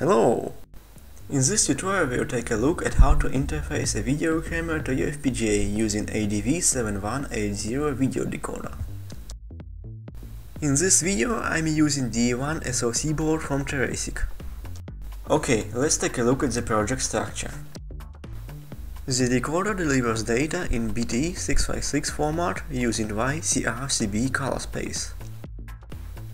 Hello! In this tutorial we'll take a look at how to interface a video camera to your FPGA using ADV7180 video decoder. In this video I'm using DE1 SoC board from Terasic. Okay, let's take a look at the project structure. The decoder delivers data in BT656 format using YCRCB color space.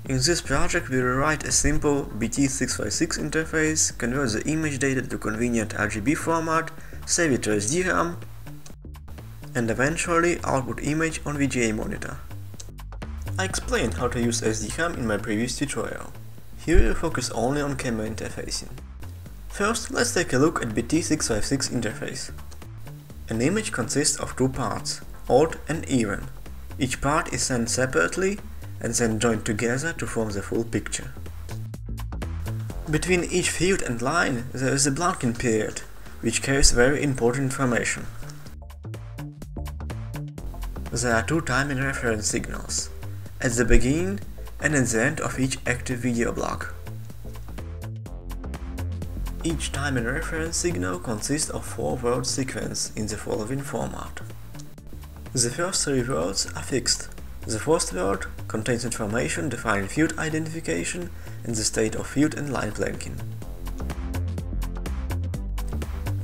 In this project we will write a simple BT656 interface, convert the image data to convenient RGB format, save it to SDRAM, and eventually output image on VGA monitor. I explained how to use SDRAM in my previous tutorial. Here we'll focus only on camera interfacing. First, let's take a look at BT656 interface. An image consists of two parts, odd and even. Each part is sent separately and then joined together to form the full picture. Between each field and line there is a blanking period, which carries very important information. There are two timing reference signals, at the beginning and at the end of each active video block. Each timing reference signal consists of four word sequence in the following format. The first three words are fixed, the first word contains information defining field identification and the state of field and line blanking.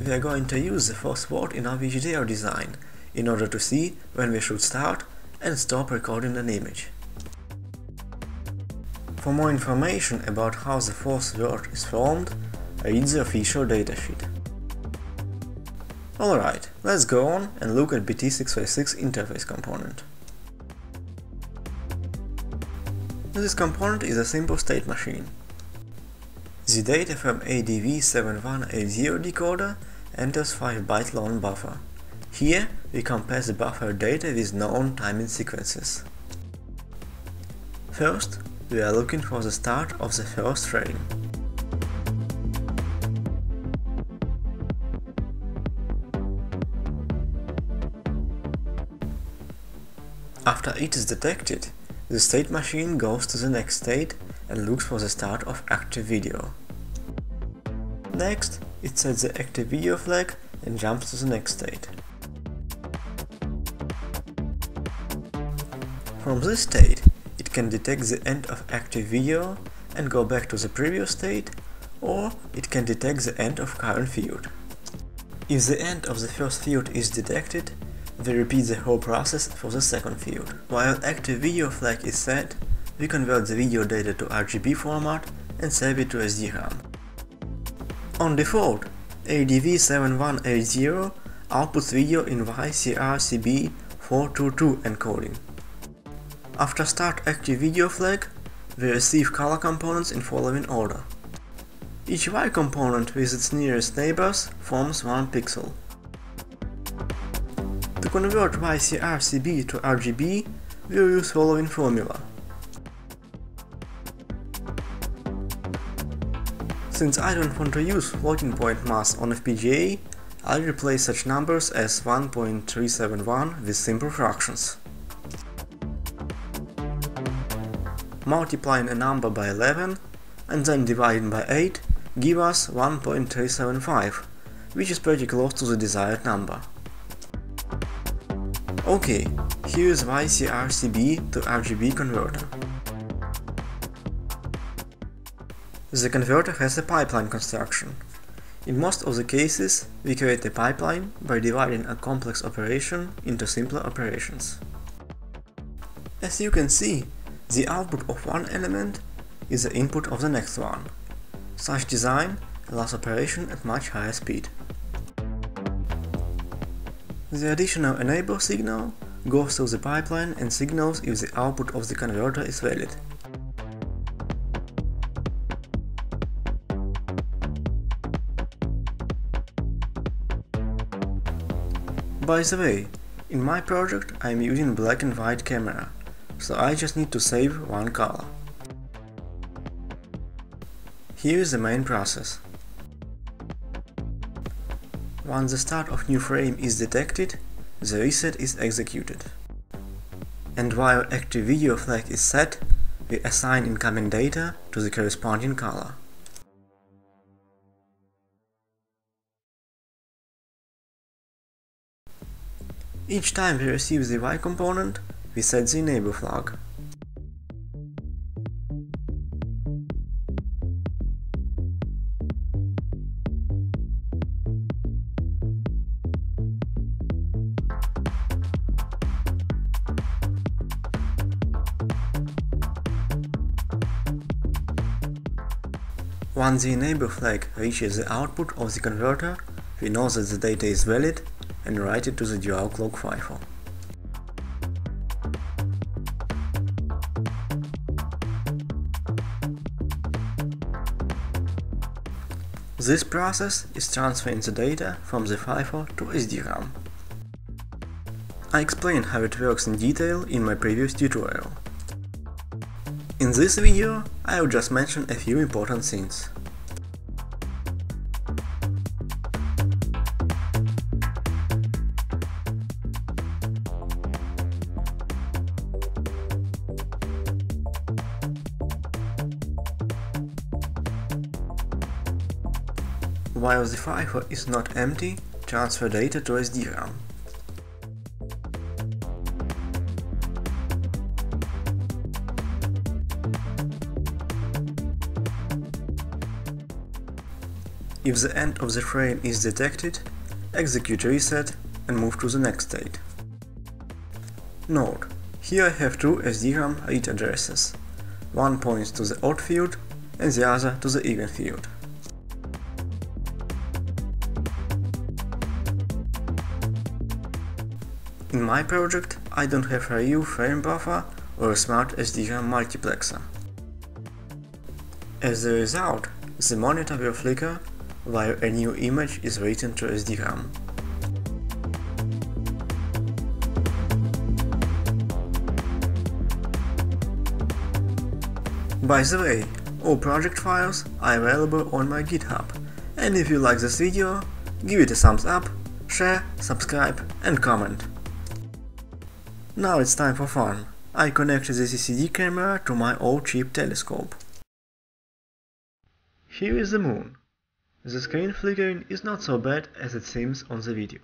We are going to use the first word in our VHDL design in order to see when we should start and stop recording an image. For more information about how the fourth word is formed, read the official datasheet. Alright, let's go on and look at BT656 interface component. This component is a simple state machine. The data from ADV7180 decoder enters 5 byte long buffer. Here we compare the buffer data with known timing sequences. First, we are looking for the start of the first frame. After it is detected, the state machine goes to the next state and looks for the start of active video. Next, it sets the active video flag and jumps to the next state. From this state, it can detect the end of active video and go back to the previous state, or it can detect the end of current field. If the end of the first field is detected, we repeat the whole process for the second field. While active video flag is set, we convert the video data to RGB format and save it to SDRAM. On default, ADV7180 outputs video in YCRCB422 encoding. After start active video flag, we receive color components in following order. Each Y component with its nearest neighbors forms one pixel. To convert YCRCB to RGB, we'll use following formula. Since I don't want to use floating point mask on FPGA, I'll replace such numbers as 1.371 with simple fractions. Multiplying a number by 11 and then dividing by 8 give us 1.375, which is pretty close to the desired number. Ok, here is YCRCB to RGB converter. The converter has a pipeline construction. In most of the cases, we create a pipeline by dividing a complex operation into simpler operations. As you can see, the output of one element is the input of the next one. Such design allows operation at much higher speed. The additional enable signal goes through the pipeline and signals if the output of the converter is valid. By the way, in my project I am using black and white camera, so I just need to save one color. Here is the main process. Once the start of new frame is detected, the reset is executed. And while active video flag is set, we assign incoming data to the corresponding color. Each time we receive the Y component, we set the enable flag. Once the enable flag reaches the output of the converter, we know that the data is valid and write it to the dual clock FIFO. This process is transferring the data from the FIFO to SDRAM. I explained how it works in detail in my previous tutorial. In this video, I will just mention a few important things. While the FIFO is not empty, transfer data to SDRAM. If the end of the frame is detected, execute reset and move to the next state. Note, here I have two SDRAM read addresses. One points to the odd field and the other to the even field. In my project, I don't have a real frame buffer or a smart SDRAM multiplexer. As a result, the monitor will flicker while a new image is written to SDRAM. By the way, all project files are available on my GitHub, and if you like this video, give it a thumbs up, share, subscribe and comment. Now it's time for fun. I connected the CCD camera to my old cheap telescope. Here is the moon. The screen flickering is not so bad as it seems on the video.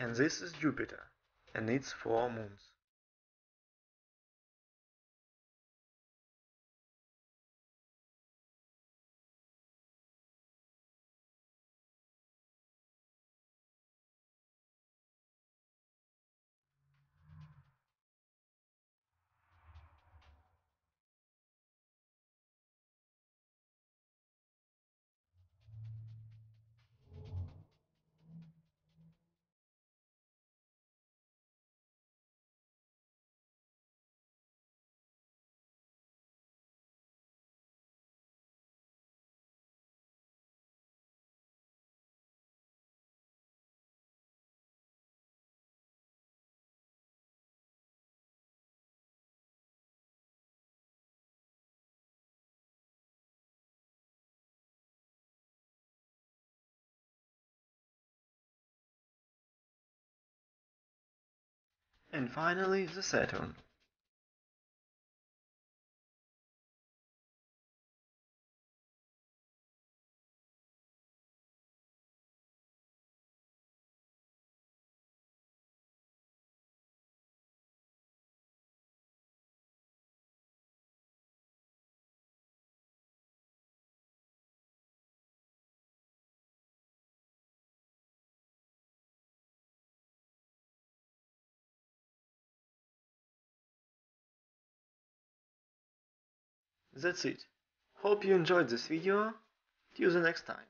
And this is Jupiter, and its four moons. And finally the Saturn. That's it. Hope you enjoyed this video. See you the next time.